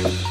you